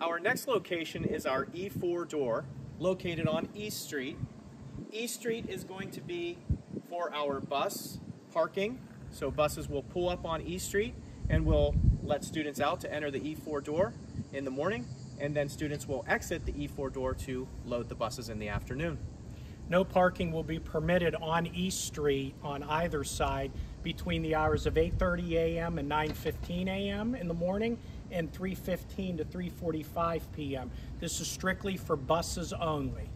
Our next location is our E4 door located on East Street. East Street is going to be for our bus parking. So buses will pull up on East Street and will let students out to enter the E4 door in the morning and then students will exit the E4 door to load the buses in the afternoon. No parking will be permitted on East Street on either side between the hours of 8:30 a.m. and 9:15 a.m. in the morning and 3:15 to 3:45 p.m. This is strictly for buses only.